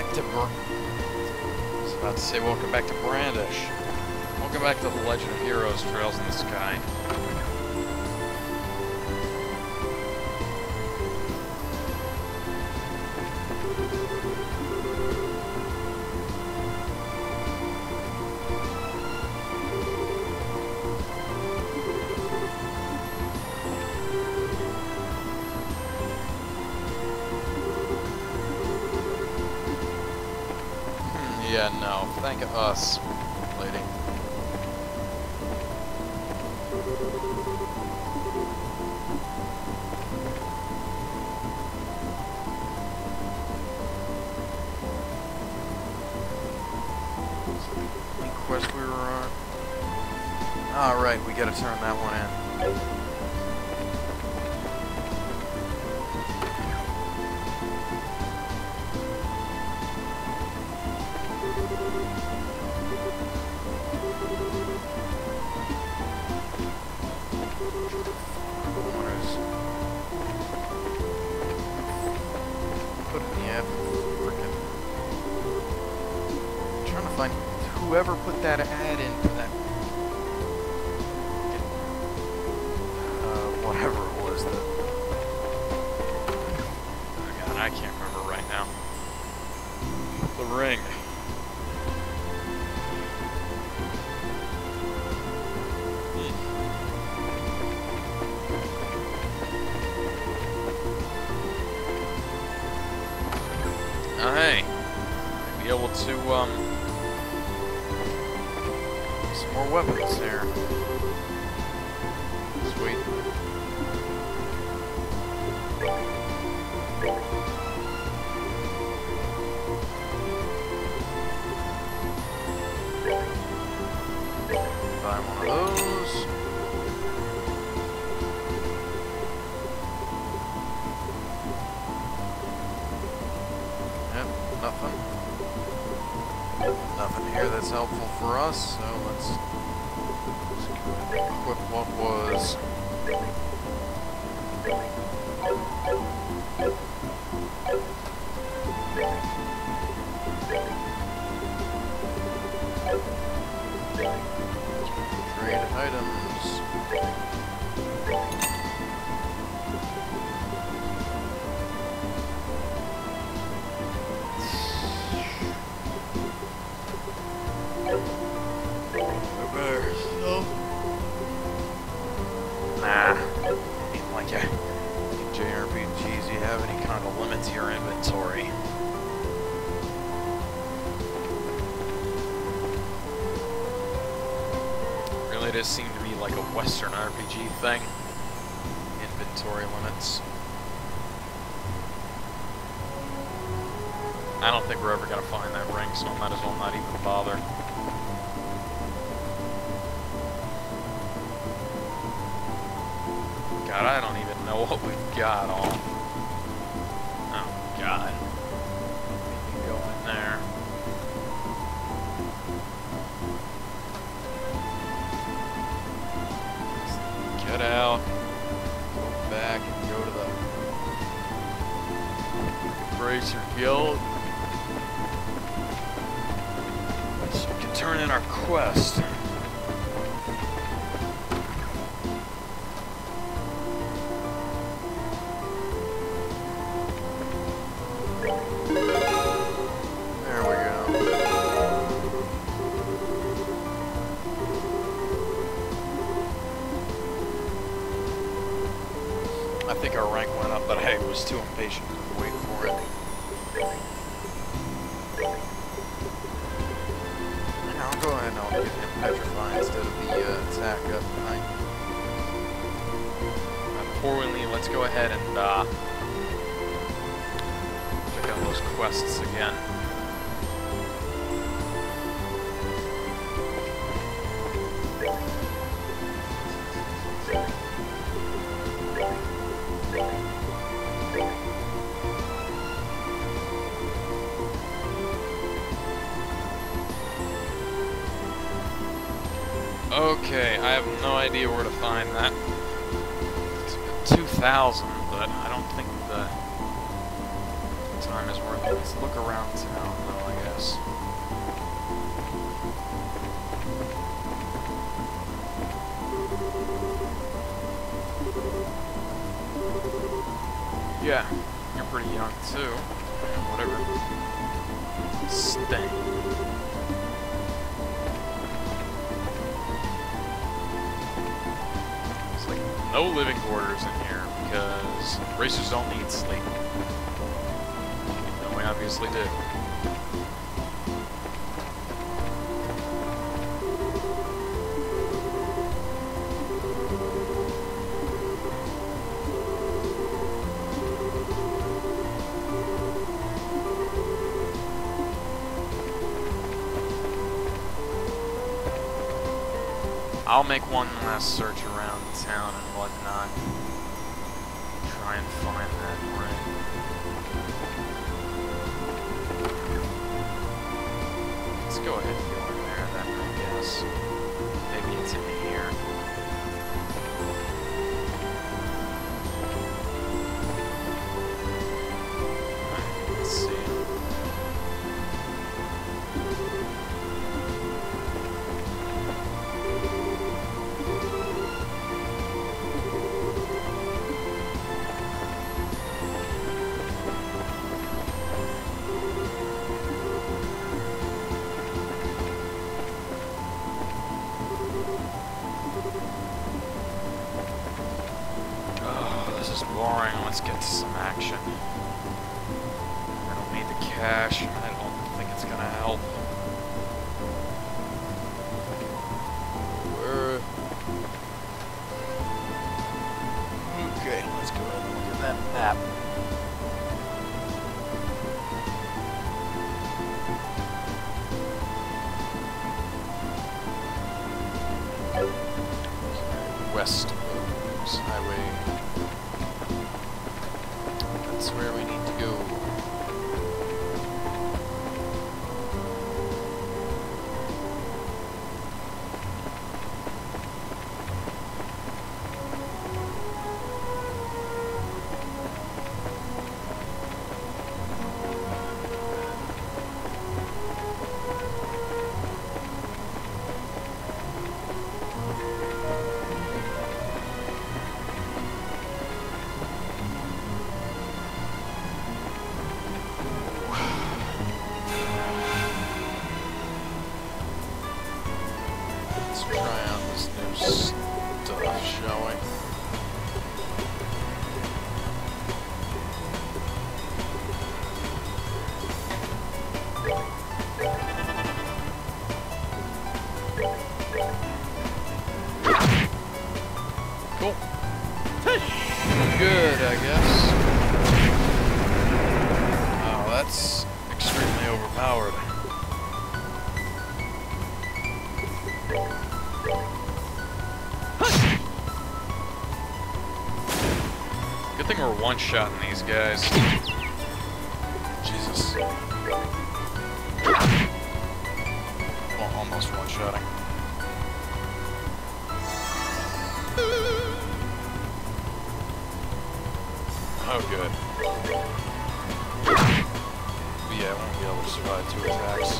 back to Br I was about to say welcome back to Brandish. Welcome back to the Legend of Heroes Trails in the Sky. Yeah, no. Thank us, lady. Quest we were on? Alright, we gotta turn that one in. Whoever put that ad in for that. Uh, whatever it was that. Oh god, I can't remember right now. The ring. Hey. Be able to, um... More weapons there. Sweet. Here that's helpful for us, so let's, let's equip what was. Trade items. I don't think we're ever gonna find that ring, so I might as well not even bother. God, I don't even know what we've got all. Oh, God. We can go in there. Get out. Go back and go to the Bracer Guild. So we can turn in our quest. Petrify instead of the uh, attack up tonight. Accordingly, let's go ahead and uh, check out those quests again. Okay, I have no idea where to find that. It's 2,000, but I don't think the time is worth it. Let's look around town, though, I guess. Yeah, you're pretty young, too. Whatever. Stay. No living quarters in here because Bracers don't need sleep. No, we obviously do. I'll make one last search around town and whatnot. Try and find that ring. Let's go ahead and go in there then, I guess. Maybe it's in here. Map. Cool. Good, I guess. Oh, that's extremely overpowered. Good thing we're one-shotting these guys. Almost one-shotting. Oh, good. But yeah, I won't be able to survive two attacks.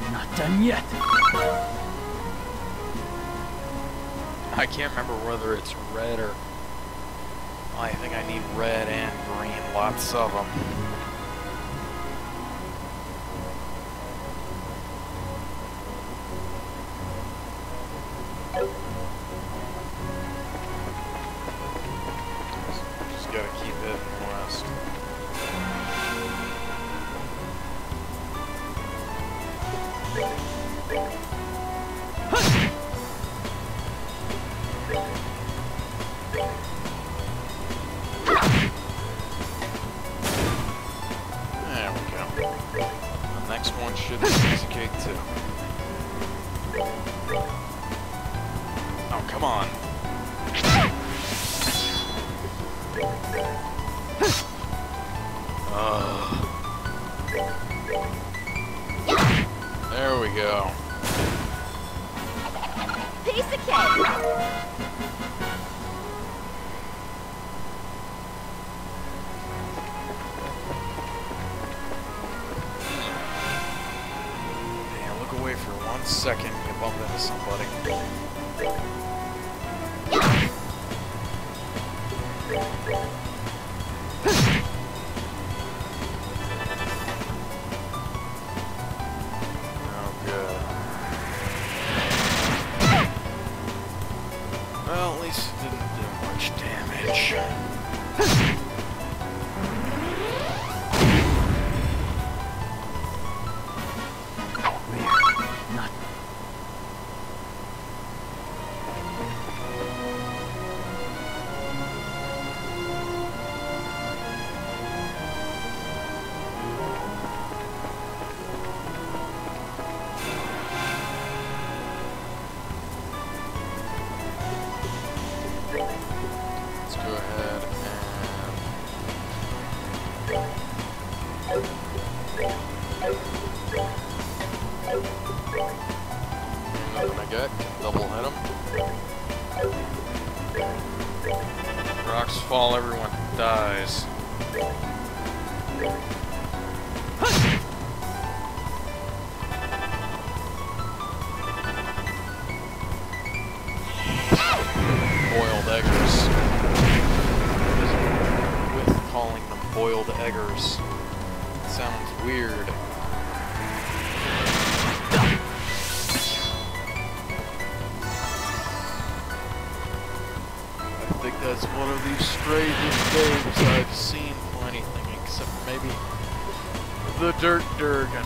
We're not done yet. I can't remember whether it's red or... I think I need red and green, lots of them. Just next one should be of cake too. Oh, come on. Ugh. There we go. Piece of cake. For one second, you bump into somebody. Oh, fall, everyone dies. That's one of the strangest games I've seen for anything except maybe the Dirt Durgan.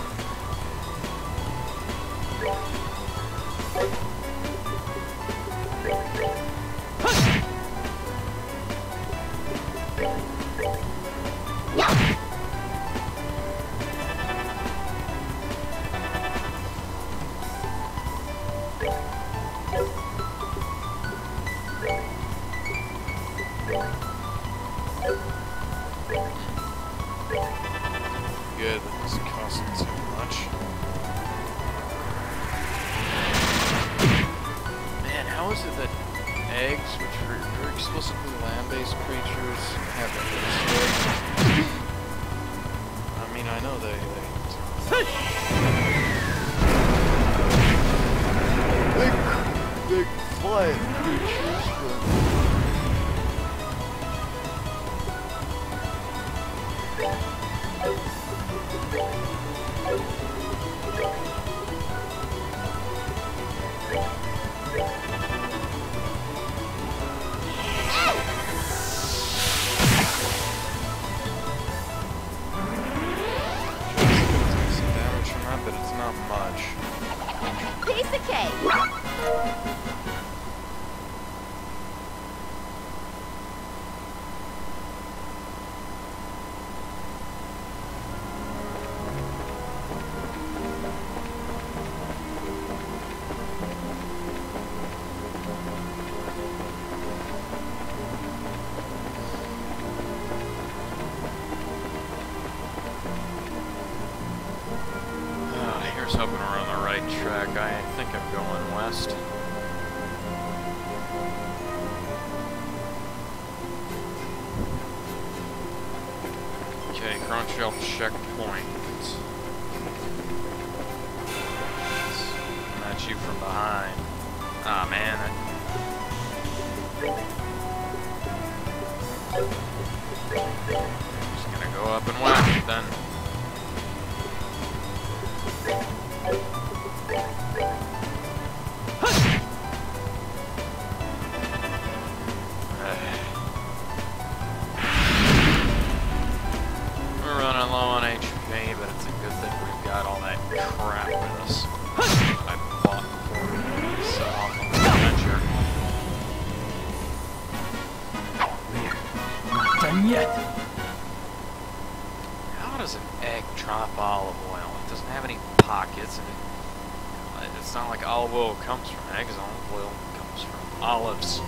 Good, that doesn't cost too much. Man, how is it that eggs, which are, are explicitly land-based creatures, have this I mean, I know they... they big, big flying creatures, but... Thank you. Crunchshell checkpoint. That's you from behind. Ah, man. Oil comes from eggs. Oil comes from olives.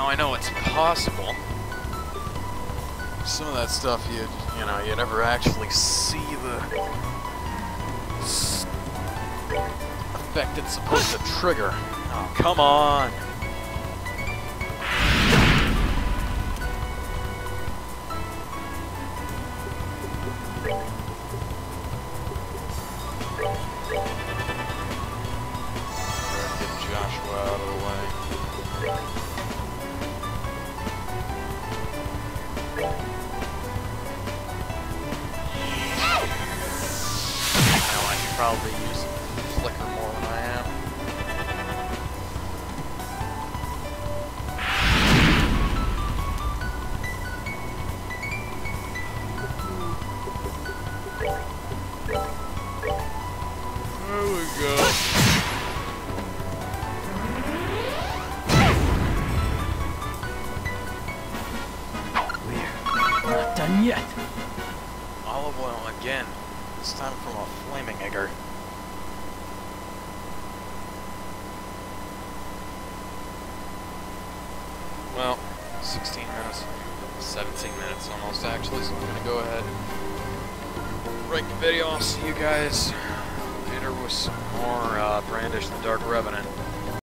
Now I know it's possible. Some of that stuff you you know you never actually see the effect it's supposed to trigger. Oh come on! Probably use flicker more than I am. There we go. We're not done yet. Olive oil again. This time from a flaming egger. Guys later with some more uh, Brandish the Dark Revenant.